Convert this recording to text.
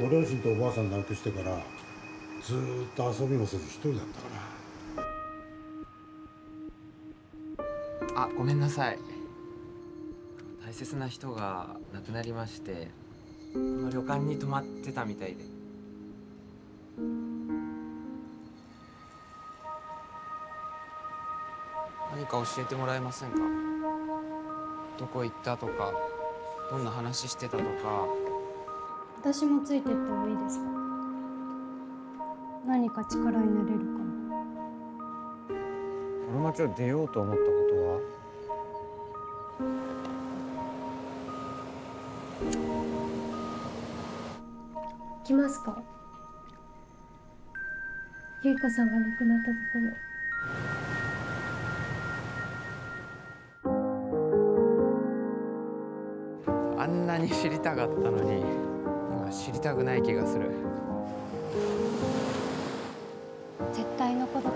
ご両親とおばあさん亡くしてからずっと遊びもせず一人だったから。あごめんなさい。大切な人が亡くなりましてこの旅館に泊まってたみたいで。何か教えてもらえませんか？どこ行ったとかどんな話してたとか。私もついてってもいいですか？何か力になれるかもこの町を出ようと思ったことは？来ますか？ゆいかさんが亡くなったところ。あんなに知りたかったのに。今知りたくない気がする。絶対のこと